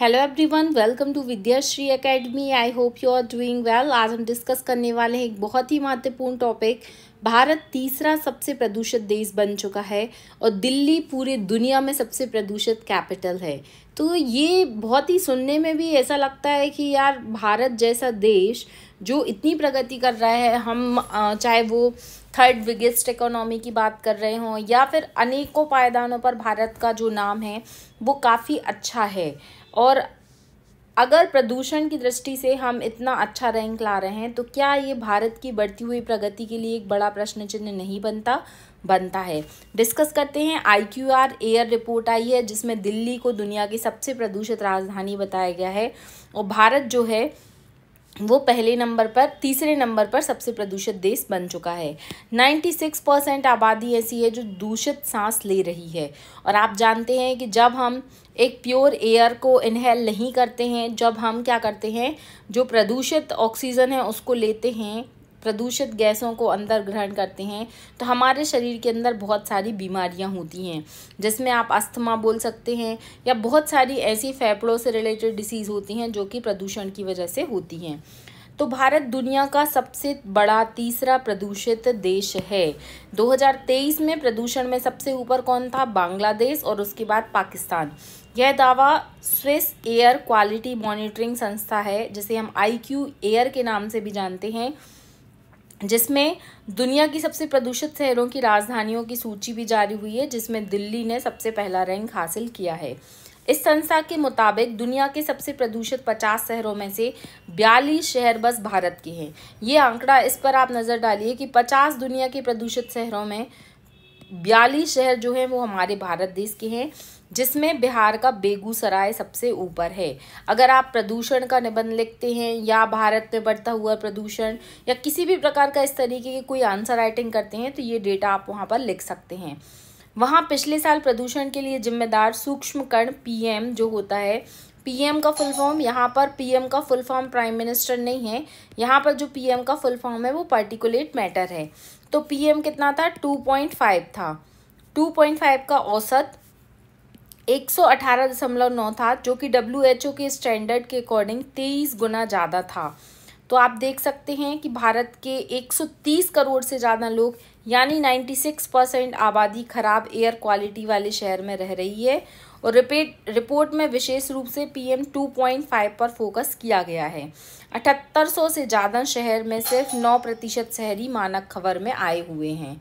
Hello everyone welcome to Vidyashri academy I hope you are doing well आज हम discuss करने वाले हैं एक बहुत ही महत्वपूर्ण टॉपिक भारत तीसरा सबसे प्रदूषित देश बन चुका है और दिल्ली पूरे दुनिया में सबसे प्रदूषित कैपिटल है। तो ये बहुत ही सुनने में भी ऐसा लगता है कि यार, भारत जैसा देश जो इतनी प्रगति कर रहा है, हम चाहे वो थर्ड बिगेस्ट इकोनॉमी की बात कर रहे हों या फिर अनेकों पायदानों पर भारत का जो नाम है, वो काफ़ी अच्छा है। और अगर प्रदूषण की दृष्टि से हम इतना अच्छा रैंक ला रहे हैं तो क्या ये भारत की बढ़ती हुई प्रगति के लिए एक बड़ा प्रश्न चिन्ह नहीं बनता? बनता है। डिस्कस करते हैं I Q R air report आई है, जिसमें दिल्ली को दुनिया की सबसे प्रदूषित राजधानी बताया गया है। और भारत जो है वो पहले नंबर पर, तीसरे नंबर पर सबसे प्रदूषित देश बन चुका है। 96 परसेंट आबादी ऐसी है जो दूषित सांस ले रही है। और आप जानते हैं कि जब हम एक प्योर एयर को इनहेल नहीं करते हैं, जब हम क्या करते हैं, जो प्रदूषित ऑक्सीजन है उसको लेते हैं प्रदूषित गैसों को अंदर ग्रहण करते हैं तो हमारे शरीर के अंदर बहुत सारी बीमारियाँ होती हैं, जिसमें आप अस्थमा बोल सकते हैं, या बहुत सारी ऐसी फेफड़ों से रिलेटेड डिसीज़ होती हैं जो कि प्रदूषण की वजह से होती हैं। तो भारत दुनिया का सबसे बड़ा तीसरा प्रदूषित देश है। 2023 में प्रदूषण में सबसे ऊपर कौन था? बांग्लादेश और उसके बाद पाकिस्तान। यह दावा स्विस एयर क्वालिटी मॉनिटरिंग संस्था है, जिसे हम आई एयर के नाम से भी जानते हैं। जिसमें दुनिया की सबसे प्रदूषित शहरों की राजधानियों की सूची भी जारी हुई है, जिसमें दिल्ली ने सबसे पहला रैंक हासिल किया है। इस संस्था के मुताबिक दुनिया के सबसे प्रदूषित 50 शहरों में से 42 शहर बस भारत के हैं। ये आंकड़ा इस पर आप नज़र डालिए कि 50 दुनिया के प्रदूषित शहरों में बयालीस शहर जो हैं वो हमारे भारत देश के हैं, जिसमें बिहार का बेगूसराय सबसे ऊपर है। अगर आप प्रदूषण का निबंध लिखते हैं या भारत में बढ़ता हुआ प्रदूषण या किसी भी प्रकार का इस तरीके की कोई आंसर राइटिंग करते हैं तो ये डेटा आप वहाँ पर लिख सकते हैं। वहाँ पिछले साल प्रदूषण के लिए जिम्मेदार सूक्ष्म कण पीएम जो होता है पीएम का फुल फॉर्म यहाँ पर पीएम का फुल फॉर्म प्राइम मिनिस्टर नहीं है, यहाँ पर जो पीएम का फुल फॉर्म है वो पर्टिकुलेट मैटर है। तो पीएम कितना था? टू पॉइंट फाइव था। टू पॉइंट फाइव का औसत एक सौ अठारह दशमलव नौ था, जो कि डब्ल्यू एच ओ के स्टैंडर्ड के अकॉर्डिंग तेईस गुना ज़्यादा था। तो आप देख सकते हैं कि भारत के 130 करोड़ से ज़्यादा लोग, यानी 96 परसेंट आबादी खराब एयर क्वालिटी वाले शहर में रह रही है और रिपेट, रिपोर्ट में विशेष रूप से पीएम 2.5 पर फोकस किया गया है। अठहत्तर सौ से ज़्यादा शहर में सिर्फ़ 9 प्रतिशत शहरी मानक खबर में आए हुए हैं।